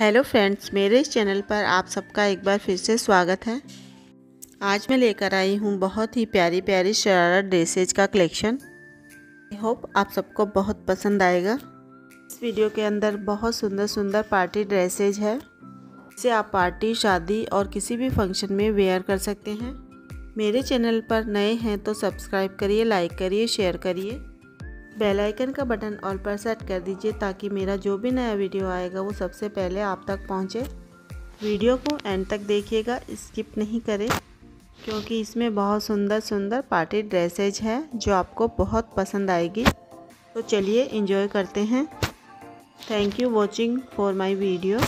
Hello friends, मेरे इस channel पर आप सबका एक बार फिर से स्वागत है। आज मैं लेकर आई हूँ बहुत ही प्यारी प्यारी शरारा ड्रेसेज का कलेक्शन। आई होप आप सबको बहुत पसंद आएगा। इस वीडियो के अंदर बहुत सुंदर सुंदर पार्टी ड्रेसेज है। इसे आप पार्टी, शादी और किसी भी फ़ंक्शन में वेयर कर सकते हैं। मेरे चैनल पर नए हैं तो सब्सक्राइब करिए, लाइक करिए, शेयर करिए। बेल आइकन का बटन ऑल पर सेट कर दीजिए ताकि मेरा जो भी नया वीडियो आएगा वो सबसे पहले आप तक पहुँचे। वीडियो को एंड तक देखिएगा, स्किप नहीं करें, क्योंकि इसमें बहुत सुंदर सुंदर पार्टी ड्रेसेज है जो आपको बहुत पसंद आएगी। तो चलिए इंजॉय करते हैं। Thank you watching for my video